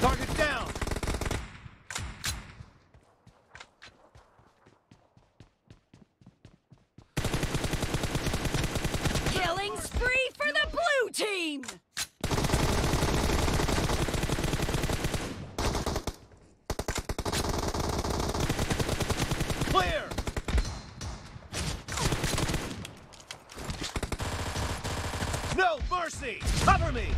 Target down! Killing spree for the blue team! Clear! No mercy! Cover me!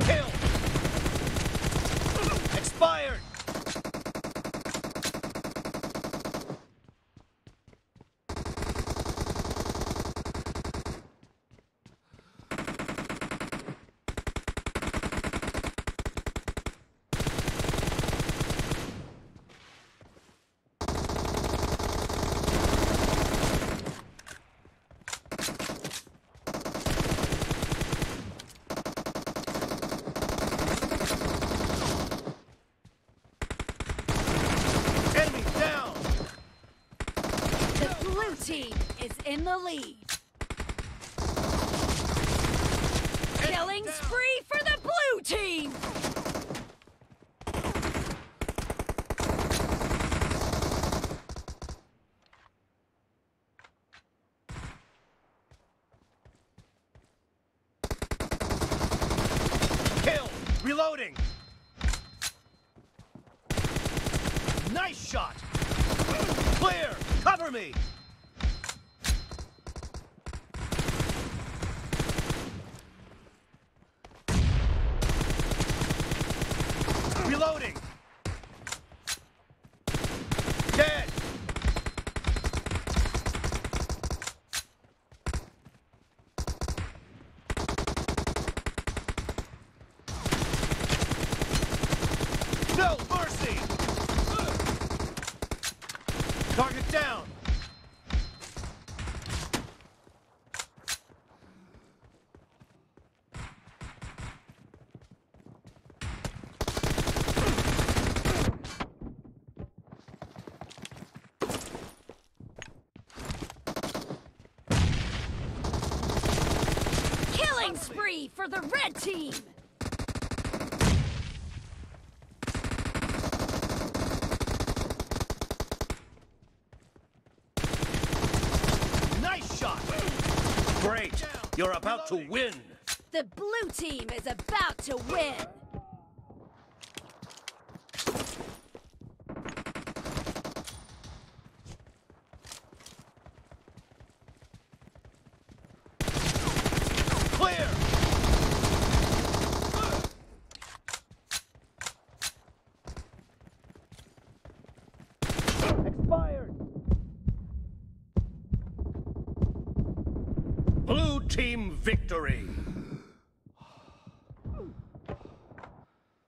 Kill! Expired! Enemy down! The blue team is in the lead. Killing down. spree for the blue team! Kill! Reloading! Nice shot! Clear! Cover me! Reloading! Dead! No mercy! Target down! Killing for the red team! Nice shot! Great! You're about to win! The blue team is about to win! Clear! Expired! Blue team victory!